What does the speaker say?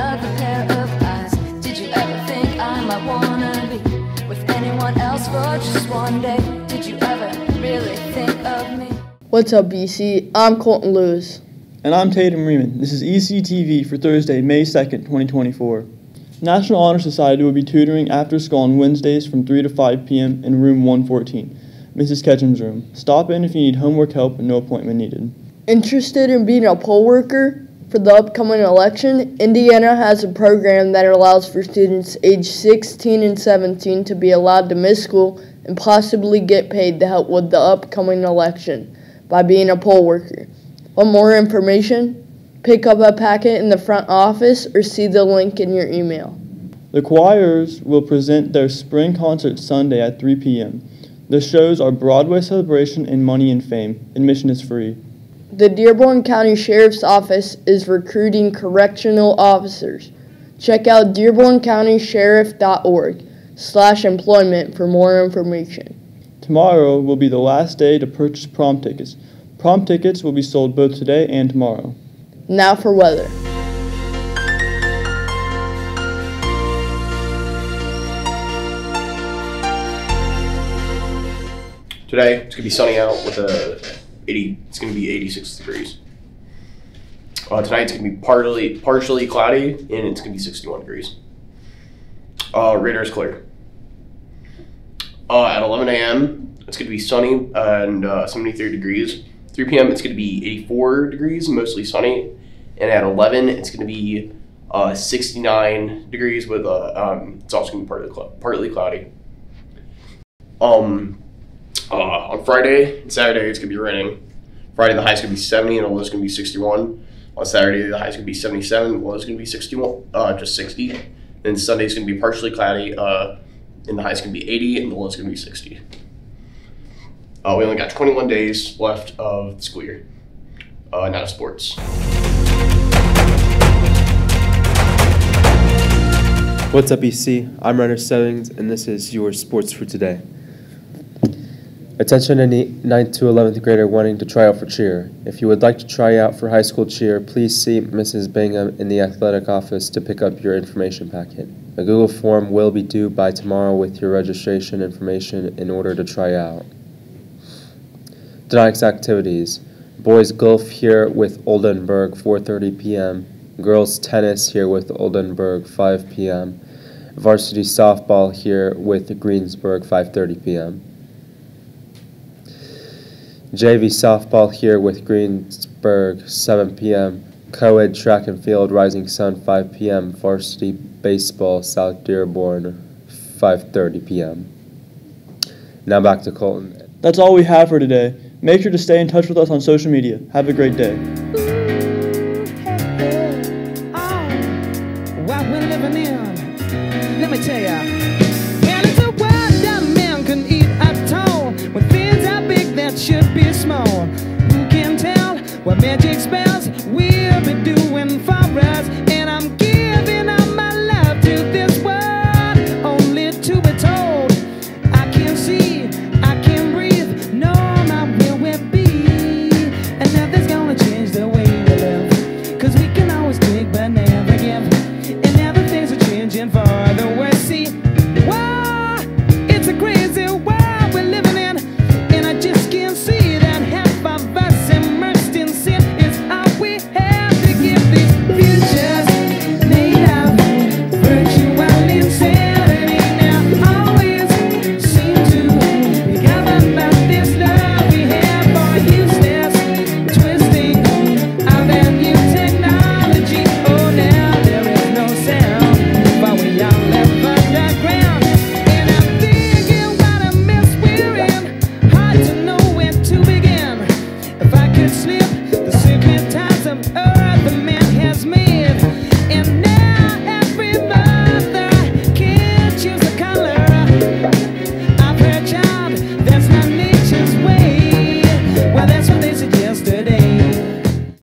another pair of eyes. Did you ever think I might wanna be with anyone else for just one day? Did you ever really think of me? What's up, EC? I'm Colton Lewis. And I'm Tatum Reeman. This is ECTV for Thursday, May 2nd, 2024. National Honor Society will be tutoring after school on Wednesdays from 3 to 5 p.m. in room 114, Mrs. Ketchum's room. Stop in if you need homework help and no appointment needed. Interested in being a poll worker? For the upcoming election, Indiana has a program that allows for students aged 16 and 17 to be allowed to miss school and possibly get paid to help with the upcoming election by being a poll worker. Want more information? Pick up a packet in the front office or see the link in your email. The choirs will present their spring concert Sunday at 3 p.m. The shows are Broadway Celebration and Money and Fame. Admission is free. The Dearborn County Sheriff's Office is recruiting correctional officers. Check out dearborncountysheriff.org slash employment for more information. Tomorrow will be the last day to purchase prom tickets. Prom tickets will be sold both today and tomorrow. Now for weather. Today it's gonna be sunny out with a 80. It's gonna be 86 degrees. Uh, tonight it's gonna be partly partially cloudy and it's gonna be 61 degrees. Uh, radar is clear. Uh, at 11 a.m. it's gonna be sunny and uh, 73 degrees. 3 p.m. it's gonna be 84 degrees, mostly sunny, and at 11 it's gonna be uh, 69 degrees with uh, um, it's also gonna be partly partly cloudy. Um, uh, on Friday and Saturday, it's gonna be raining. Friday, the high's gonna be 70 and the low's gonna be 61. On Saturday, the high's gonna be 77, the low's gonna be 61, uh, just 60. Then Sunday's gonna be partially cloudy, uh, and the high's gonna be 80 and the low's gonna be 60. Uh, we only got 21 days left of the school year. Uh, now to sports. What's up, EC? I'm Renner Sevings, and this is your sports for today. Attention any 9th to 11th grader wanting to try out for cheer. If you would like to try out for high school cheer, please see Mrs. Bingham in the athletic office to pick up your information packet. A Google form will be due by tomorrow with your registration information in order to try out. Tonight's activities. Boys golf here with Oldenburg 4:30 p.m. Girls tennis here with Oldenburg 5 p.m. Varsity softball here with Greensburg 5:30 p.m. JV softball here with Greensburg 7 p.m. Co-ed track and field Rising Sun 5 p.m. Varsity baseball South Dearborn 5:30 p.m. Now back to Colton. That's all we have for today. Make sure to stay in touch with us on social media. Have a great day. Oh. what we're living in. Let me tell ya. Small. Who can tell what magic spells